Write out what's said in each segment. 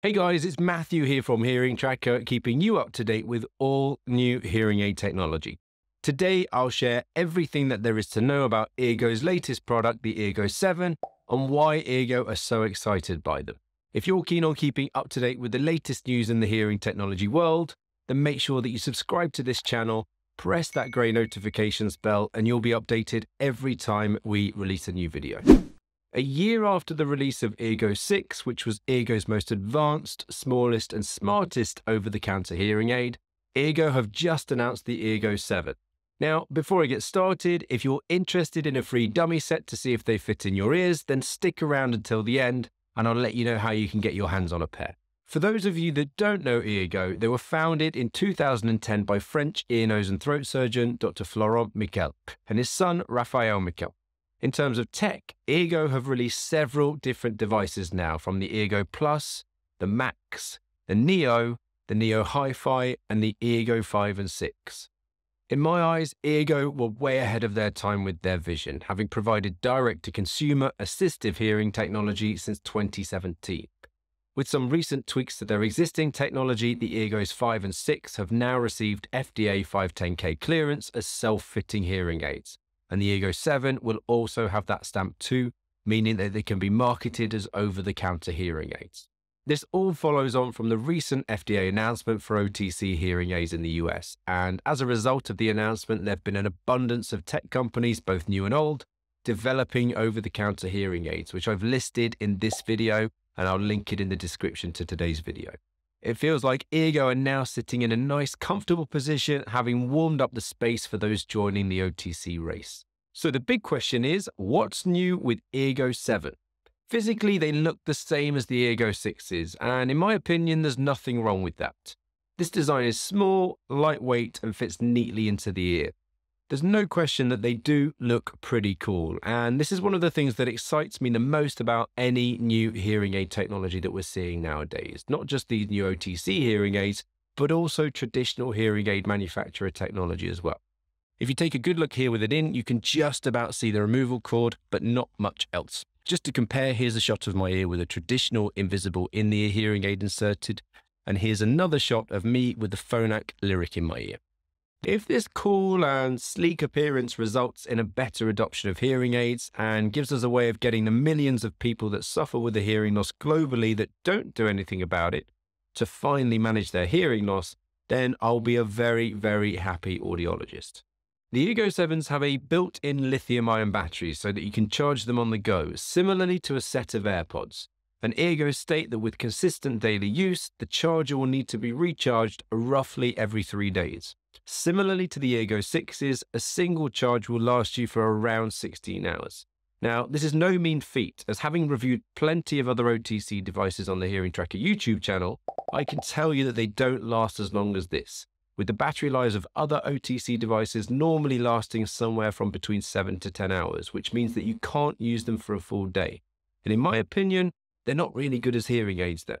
Hey guys, it's Matthew here from Hearing Tracker, keeping you up to date with all new hearing aid technology. Today, I'll share everything that there is to know about Eargo's latest product, the Eargo 7, and why Eargo are so excited by them. If you're keen on keeping up to date with the latest news in the hearing technology world, then make sure that you subscribe to this channel, press that grey notifications bell, and you'll be updated every time we release a new video. A year after the release of Eargo 6, which was Eargo's most advanced, smallest, and smartest over the counter hearing aid, Eargo have just announced the Eargo 7. Now, before I get started, if you're interested in a free dummy set to see if they fit in your ears, then stick around until the end and I'll let you know how you can get your hands on a pair. For those of you that don't know Eargo, they were founded in 2010 by French ear, nose, and throat surgeon Dr. Florent Miquel and his son Raphael Miquel. In terms of tech, Eargo have released several different devices now, from the Eargo Plus, the Max, the Neo, the Neo Hi-Fi, and the Eargo 5 and 6. In my eyes, Eargo were way ahead of their time with their vision, having provided direct-to-consumer assistive hearing technology since 2017. With some recent tweaks to their existing technology, the Eargos 5 and 6 have now received FDA 510k clearance as self-fitting hearing aids and the Eargo 7 will also have that stamp too, meaning that they can be marketed as over the counter hearing aids. This all follows on from the recent FDA announcement for OTC hearing aids in the US, and as a result of the announcement, there have been an abundance of tech companies, both new and old, developing over the counter hearing aids, which I've listed in this video, and I'll link it in the description to today's video. It feels like Eargo are now sitting in a nice, comfortable position, having warmed up the space for those joining the OTC race. So the big question is, what's new with Eargo 7? Physically, they look the same as the Eargo 6s, and in my opinion, there's nothing wrong with that. This design is small, lightweight, and fits neatly into the ear. There's no question that they do look pretty cool, and this is one of the things that excites me the most about any new hearing aid technology that we're seeing nowadays. Not just these new OTC hearing aids, but also traditional hearing aid manufacturer technology as well. If you take a good look here with it in, you can just about see the removal cord, but not much else. Just to compare, here's a shot of my ear with a traditional invisible in-the-ear hearing aid inserted, and here's another shot of me with the Phonak Lyric in my ear. If this cool and sleek appearance results in a better adoption of hearing aids and gives us a way of getting the millions of people that suffer with a hearing loss globally that don't do anything about it to finally manage their hearing loss, then I'll be a very, very happy audiologist. The Eargo 7s have a built-in lithium-ion battery so that you can charge them on the go, similarly to a set of AirPods. And Eargo state that with consistent daily use, the charger will need to be recharged roughly every three days. Similarly to the Eargo 6s, a single charge will last you for around 16 hours. Now, this is no mean feat, as having reviewed plenty of other OTC devices on the Hearing Tracker YouTube channel, I can tell you that they don't last as long as this, with the battery lives of other OTC devices normally lasting somewhere from between 7 to 10 hours, which means that you can't use them for a full day. And in my opinion, they're not really good as hearing aids then.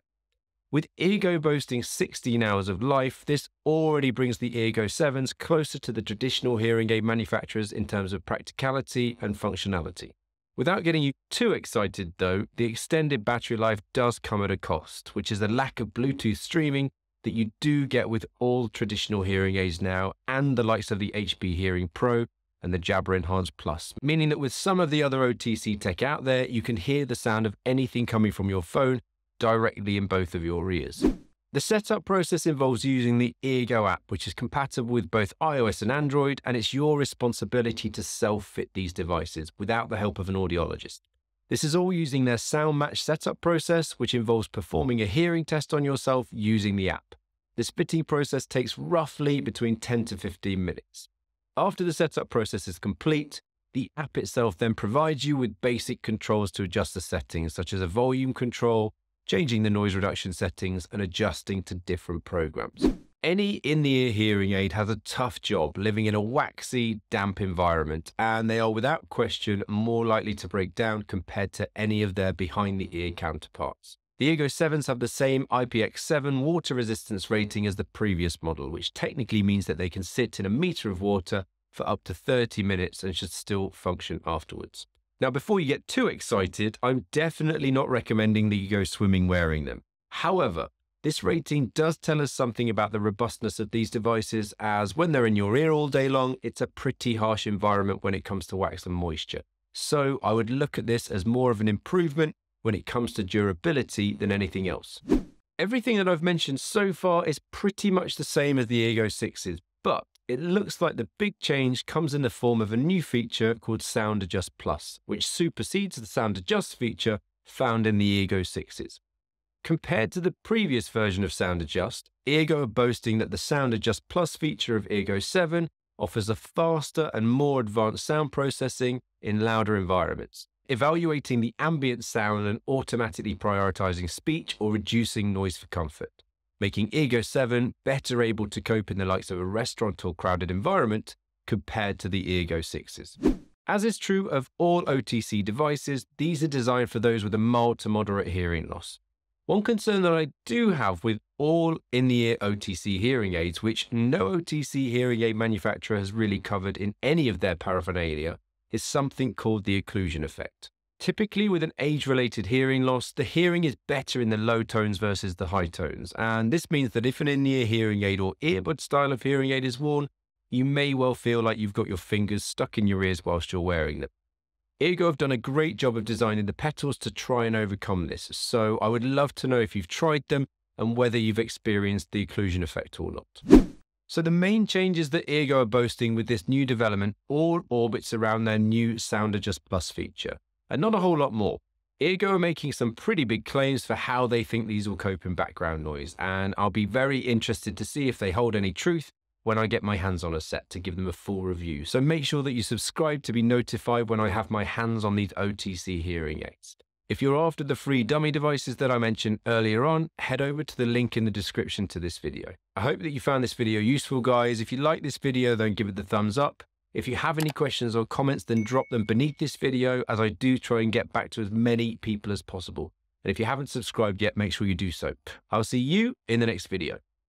With Eargo boasting 16 hours of life, this already brings the Eargo 7s closer to the traditional hearing aid manufacturers in terms of practicality and functionality. Without getting you too excited though, the extended battery life does come at a cost, which is the lack of Bluetooth streaming that you do get with all traditional hearing aids now and the likes of the HP Hearing Pro and the Jabra Enhance Plus, meaning that with some of the other OTC tech out there, you can hear the sound of anything coming from your phone directly in both of your ears. The setup process involves using the Eargo app, which is compatible with both iOS and Android, and it's your responsibility to self-fit these devices without the help of an audiologist. This is all using their sound match setup process, which involves performing a hearing test on yourself using the app. This fitting process takes roughly between 10 to 15 minutes. After the setup process is complete, the app itself then provides you with basic controls to adjust the settings, such as a volume control, changing the noise reduction settings and adjusting to different programs. Any in-the-ear hearing aid has a tough job living in a waxy, damp environment, and they are without question more likely to break down compared to any of their behind-the-ear counterparts. The Eargo 7s have the same IPX7 water resistance rating as the previous model, which technically means that they can sit in a meter of water for up to 30 minutes and should still function afterwards. Now, before you get too excited, I'm definitely not recommending that you go swimming wearing them. However, this rating does tell us something about the robustness of these devices, as when they're in your ear all day long, it's a pretty harsh environment when it comes to wax and moisture. So I would look at this as more of an improvement when it comes to durability than anything else. Everything that I've mentioned so far is pretty much the same as the Eargo 6s, but it looks like the big change comes in the form of a new feature called Sound Adjust Plus, which supersedes the Sound Adjust feature found in the Eargo 6s. Compared to the previous version of Sound Adjust, Eargo are boasting that the Sound Adjust Plus feature of Eargo 7 offers a faster and more advanced sound processing in louder environments, evaluating the ambient sound and automatically prioritizing speech or reducing noise for comfort, making Eargo 7 better able to cope in the likes of a restaurant or crowded environment compared to the Eargo 6s. As is true of all OTC devices, these are designed for those with a mild to moderate hearing loss. One concern that I do have with all in the ear OTC hearing aids, which no OTC hearing aid manufacturer has really covered in any of their paraphernalia, is something called the occlusion effect. Typically, with an age related hearing loss, the hearing is better in the low tones versus the high tones. And this means that if an in ear hearing aid or earbud style of hearing aid is worn, you may well feel like you've got your fingers stuck in your ears whilst you're wearing them. Eargo have done a great job of designing the petals to try and overcome this, so I would love to know if you've tried them and whether you've experienced the occlusion effect or not. So the main changes that Eargo are boasting with this new development all orbits around their new Sound Adjust Plus feature, and not a whole lot more. Eargo are making some pretty big claims for how they think these will cope in background noise, and I'll be very interested to see if they hold any truth when I get my hands on a set to give them a full review. So make sure that you subscribe to be notified when I have my hands on these OTC hearing aids. If you're after the free dummy devices that I mentioned earlier on, head over to the link in the description to this video. I hope that you found this video useful, guys. If you like this video, then give it the thumbs up. If you have any questions or comments, then drop them beneath this video as I do try and get back to as many people as possible. And if you haven't subscribed yet, make sure you do so. I'll see you in the next video.